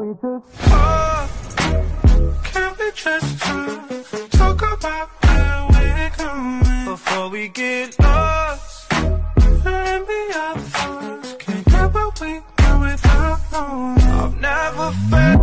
we just talk? Can we just talk? Talk about where we're going before we get lost. Let me out first. Can't get what we do without knowing. I've never felt.